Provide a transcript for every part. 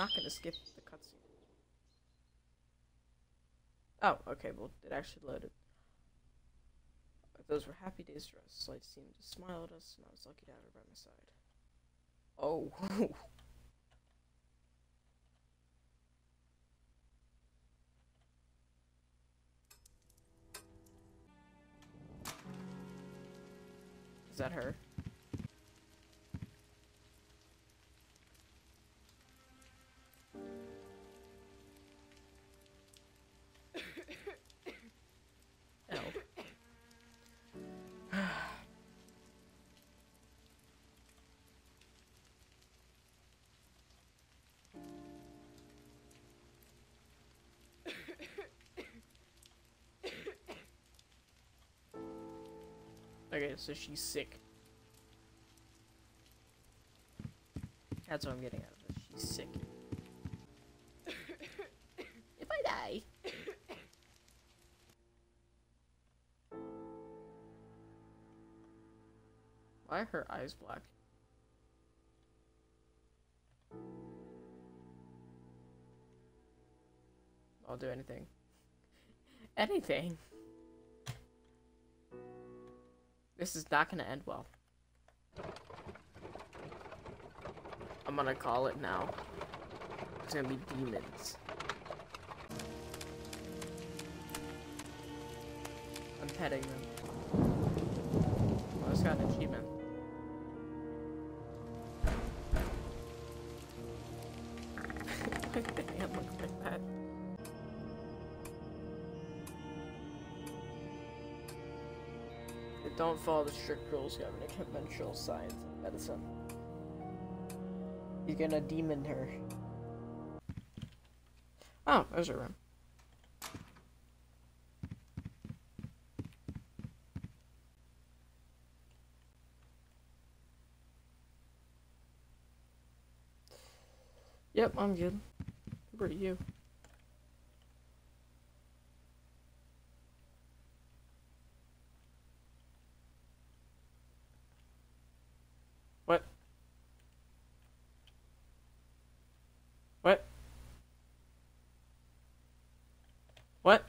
Not gonna skip the cutscene. Oh, okay, well, it actually loaded. Those were happy days for us. Light seemed to smile at us, and I was lucky to have her by my side. Oh. Is that her? Okay, so she's sick. That's what I'm getting out of this. She's sick. if I die. Why are her eyes black? I'll do anything. Anything. This is not gonna end well. I'm gonna call it now. It's gonna be demons. I'm petting them. I just got an achievement. Don't follow the strict rules governing conventional science and medicine. He's gonna demon her. Oh, there's a room. Yep, I'm good. Who are you? What?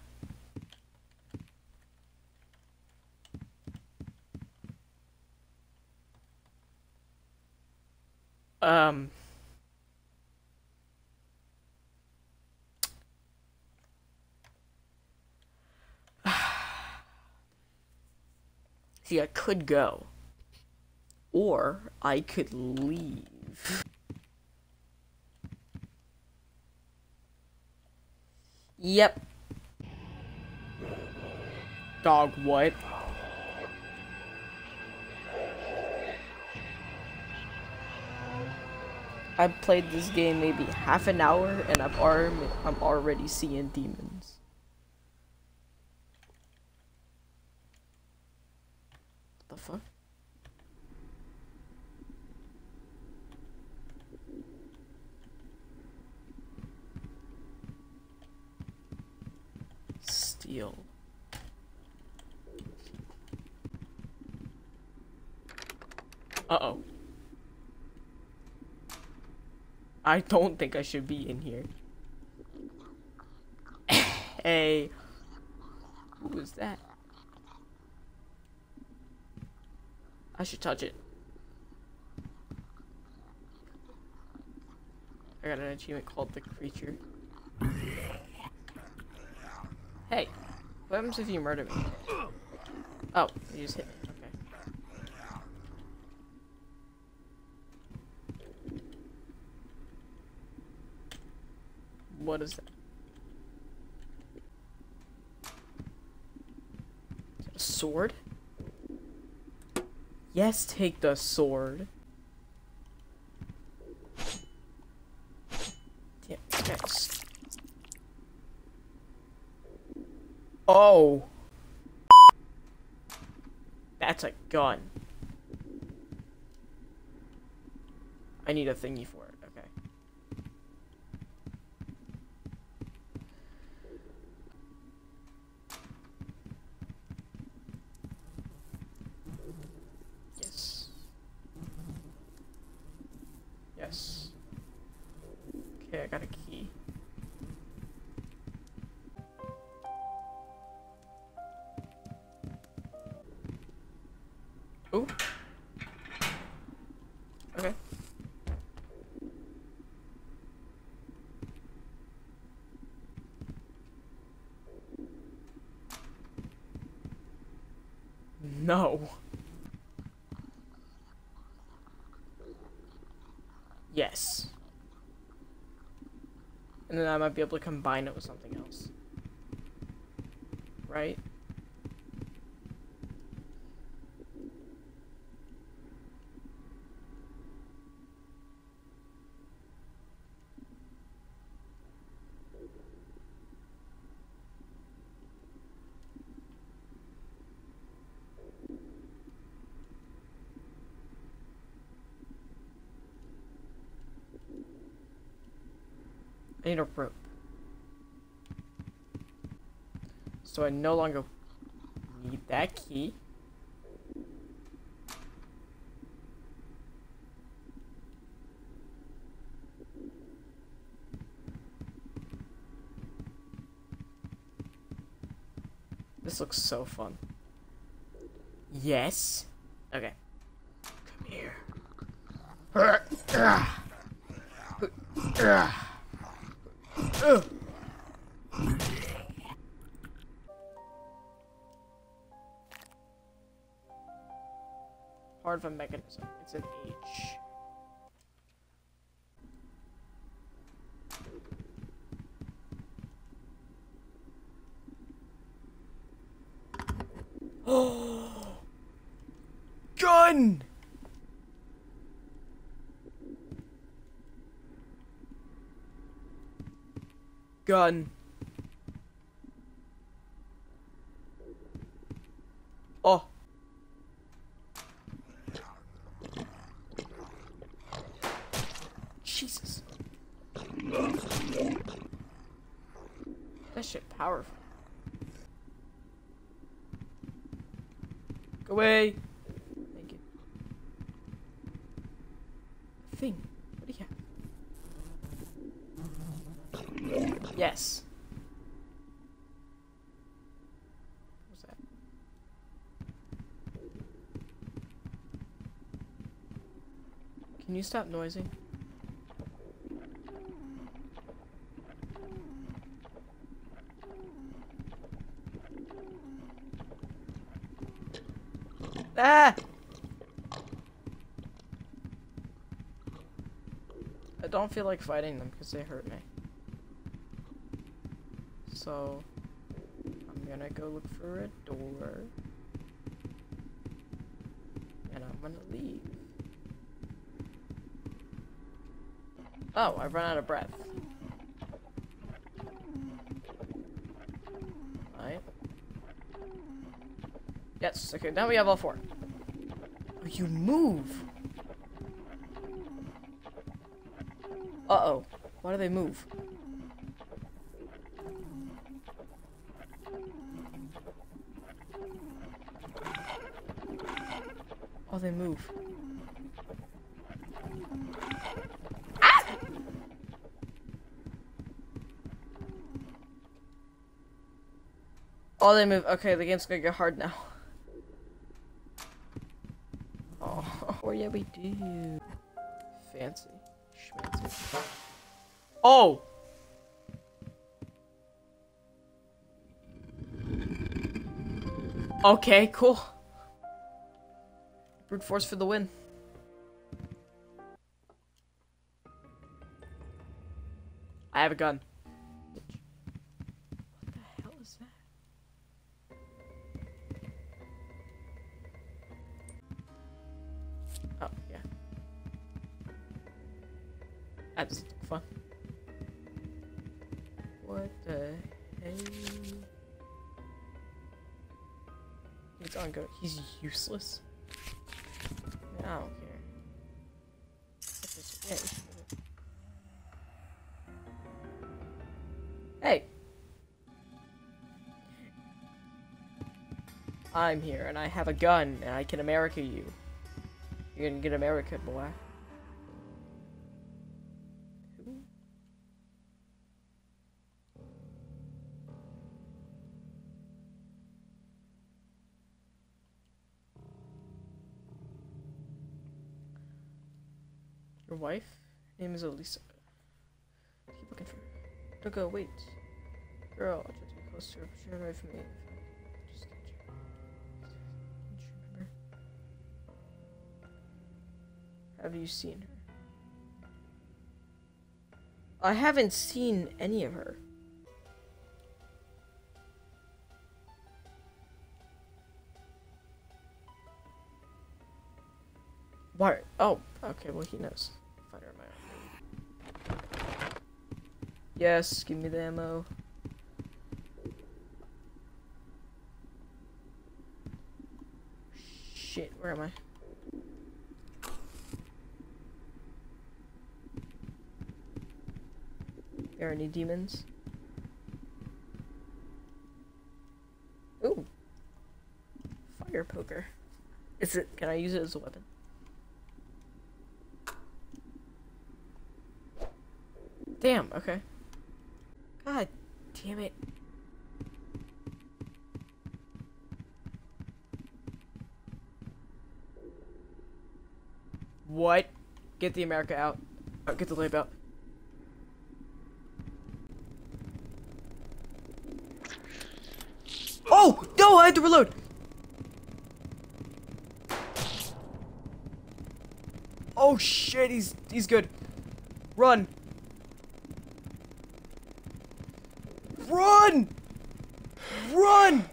Um. See, I could go. Or I could leave. Yep. Dog, what? I've played this game maybe half an hour and I've already I'm already seeing demons. The fuck? Steel. Uh-oh. I don't think I should be in here. hey. Who is that? I should touch it. I got an achievement called the creature. Hey, what happens if you murder me? Oh, you just hit me. Okay. What is that? Is that a sword? Yes, take the sword. Oh. That's a gun. I need a thingy for it. Ooh. Okay. No. Yes. And then I might be able to combine it with something else. Right? I need a rope. So I no longer need that key. This looks so fun. Yes. Okay. Come here. Part of a mechanism. It's an H. Gun! Gun. Oh. Jesus. That shit powerful. Go away. Thank you. Thing. What do you have? Yes. What's that? Can you stop noising? Ah! I don't feel like fighting them because they hurt me. So, I'm gonna go look for a door. And I'm gonna leave. Oh, I've run out of breath. Alright. Yes, okay, now we have all four. Oh, you move! Uh-oh. Why do they move? Oh, they move. Ah! Oh, they move. Okay, the game's gonna get hard now. Oh, oh yeah, we do. Fancy. Schmancy. Oh! Okay, cool. Brute force for the win. I have a gun. What the hell is that? Oh, yeah. That doesn't fun. What the hell? He's on go. He's useless. I don't care. Hey! I'm here and I have a gun and I can America you. You're gonna get America, boy. Your wife? Name is Elisa. Keep looking for her. Don't go, wait. Girl, I tried to be close to her, but she ran away from me. Just get you. Don't you remember? Have you seen her? I haven't seen any of her. Why? Oh, okay, well, he knows. Find her on my own. Yes, give me the ammo. Shit, where am I? There are any demons? Ooh. Fire poker. Is it, can I use it as a weapon? Damn, okay. Damn it. What? Get the America out. Oh, get the lab out. Oh! No, I had to reload! Oh shit, he's he's good. Run! Run! Run!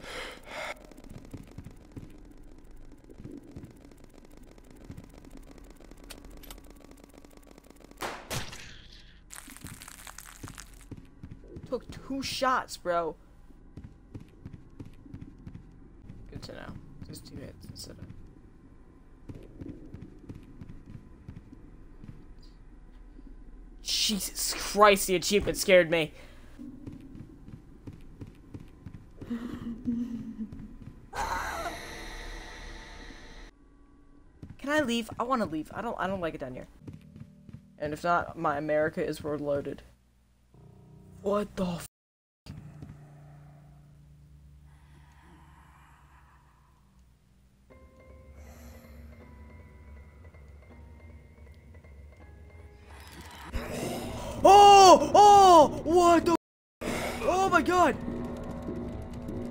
Took two shots, bro. Good to know. Just two hits instead of. Jesus Christ, the achievement scared me. Leave? I want to leave. I don't. I don't like it down here. And if not, my America is reloaded. What the? F Oh! Oh! What the? Oh my god!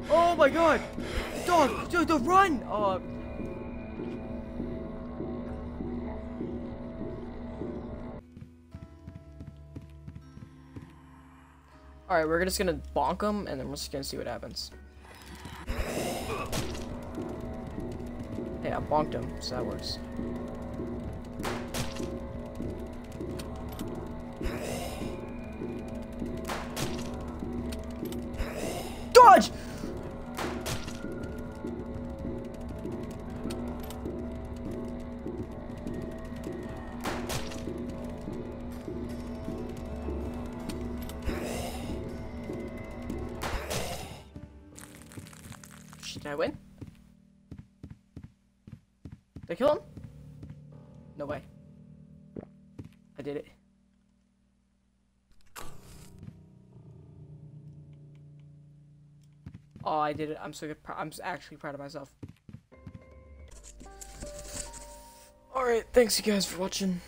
Oh my god! Dog! Dude, the run! Oh. Alright, we're just gonna bonk him, and then we're just gonna see what happens. Hey, I bonked him, so that works. Did I win? Did I kill him? No way. I did it. Oh, I did it. I'm so good. I'm actually proud of myself. Alright, thanks you guys for watching.